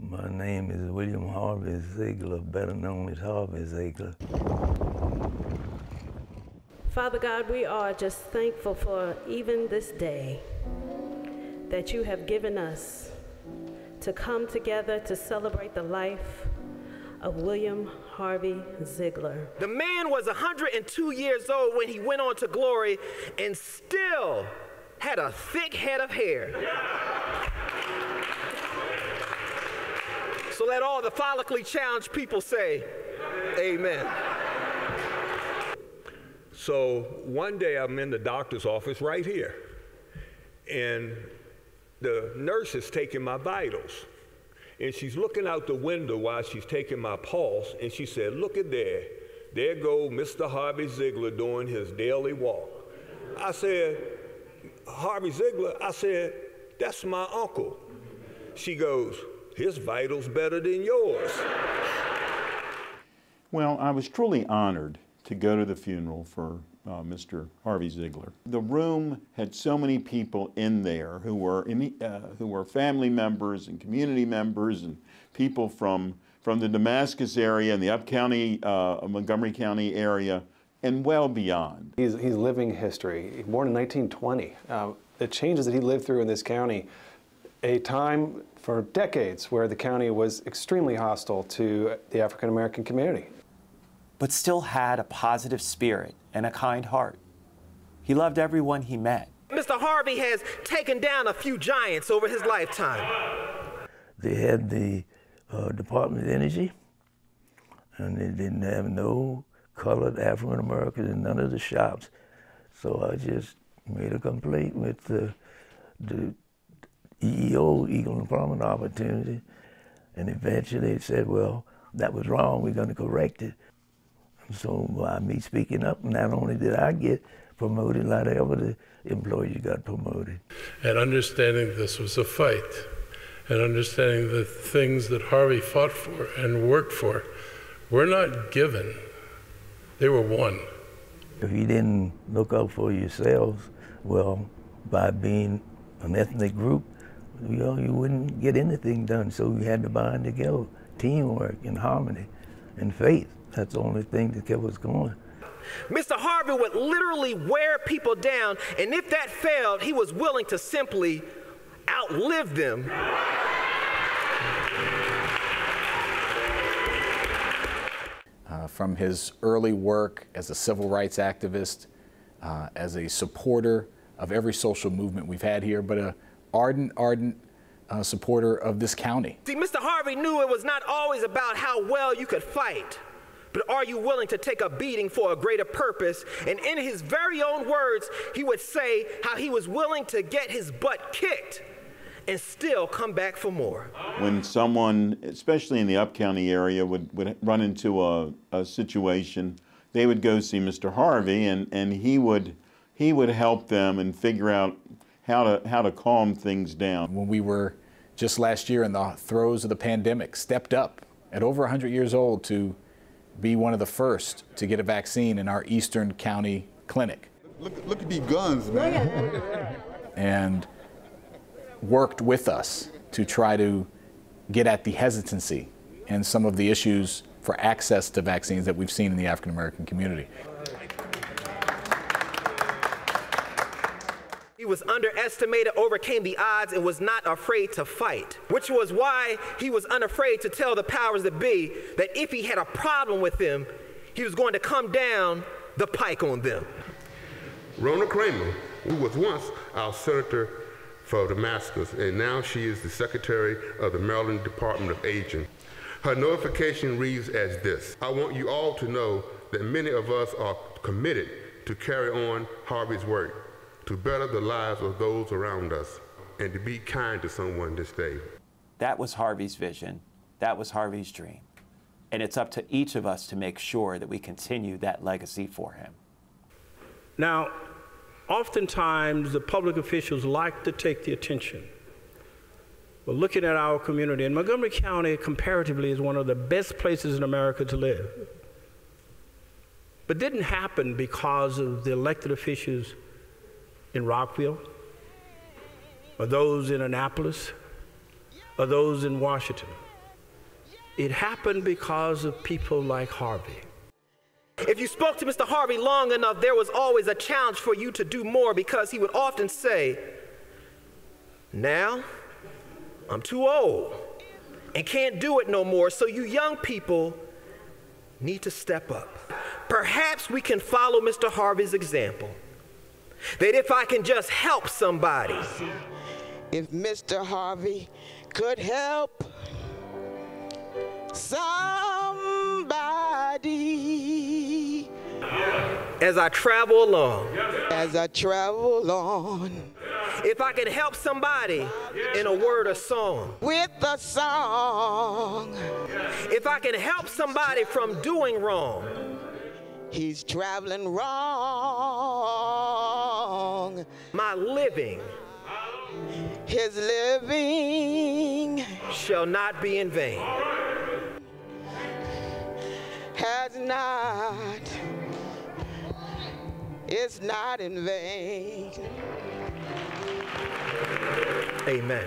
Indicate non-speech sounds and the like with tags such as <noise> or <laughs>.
My name is William Harvey Ziegler, better known as Harvey Ziegler. Father God, we are just thankful for even this day that you have given us to come together to celebrate the life of William Harvey Ziegler. The man was 102 years old when he went on to glory and still had a thick head of hair. So let all the follically challenged people say, Amen. So one day I'm in the doctor's office right here, and the nurse is taking my vitals. And she's looking out the window while she's taking my pulse, and she said, Look at there. There go Mr. Harvey Ziegler doing his daily walk. I said, Harvey Ziegler, I said, that's my uncle. She goes, his vitals better than yours. Well, I was truly honored to go to the funeral for uh, Mr. Harvey Ziegler. The room had so many people in there who were in, uh, who were family members and community members and people from from the Damascus area and the Up County, uh, Montgomery County area, and well beyond. He's, he's living history. Born in 1920. Uh, the changes that he lived through in this county, a time for decades where the county was extremely hostile to the African American community but still had a positive spirit and a kind heart. He loved everyone he met. Mr. Harvey has taken down a few giants over his lifetime. They had the uh, Department of Energy, and they didn't have no colored African Americans in none of the shops. So I just made a complaint with the, the EEO, Equal Employment Opportunity, and eventually they said, well, that was wrong, we're going to correct it. So by me speaking up, not only did I get promoted, a lot of other employees got promoted. And understanding this was a fight, and understanding the things that Harvey fought for and worked for were not given, they were won. If you didn't look out for yourselves, well, by being an ethnic group, you know, you wouldn't get anything done. So we had to bind together, teamwork and harmony and faith. That's the only thing that kept us going. Mr. Harvey would literally wear people down, and if that failed, he was willing to simply outlive them. Uh, from his early work as a civil rights activist, uh, as a supporter of every social movement we've had here, but a ardent, ardent uh, supporter of this county. See, Mr. Harvey knew it was not always about how well you could fight. But are you willing to take a beating for a greater purpose? And in his very own words, he would say how he was willing to get his butt kicked and still come back for more. When someone, especially in the Up County area, would, would run into a, a situation, they would go see Mr. Harvey and, and he would he would help them and figure out how to how to calm things down. When we were just last year in the throes of the pandemic, stepped up at over 100 years old to be one of the first to get a vaccine in our Eastern County clinic. Look, look at these guns, man. <laughs> and worked with us to try to get at the hesitancy and some of the issues for access to vaccines that we've seen in the African American community. Was underestimated, overcame the odds, and was not afraid to fight, which was why he was unafraid to tell the powers that be that if he had a problem with them, he was going to come down the pike on them. Rona Kramer, who was once our senator for Damascus, and now she is the secretary of the Maryland Department of Aging. Her notification reads as this I want you all to know that many of us are committed to carry on Harvey's work to better the lives of those around us and to be kind to someone this day. That was Harvey's vision. That was Harvey's dream. And it's up to each of us to make sure that we continue that legacy for him. Now, oftentimes the public officials like to take the attention. But looking at our community, and Montgomery County comparatively is one of the best places in America to live. But didn't happen because of the elected officials in Rockville, or those in Annapolis, or those in Washington. it happened because of people like Harvey. If you spoke to Mr. Harvey long enough, there was always a challenge for you to do more because he would often say, Now, I'm too old and can't do it no more, so you young people need to step up. Perhaps we can follow Mr. Harvey's example that if I can just help somebody, if Mr. Harvey could help somebody. As I travel along, as I travel on, if I can help somebody in a word or song, with a song, if I can help somebody from doing wrong, he's traveling wrong. My living, his living shall not be in vain. Has not, it's not in vain. Amen.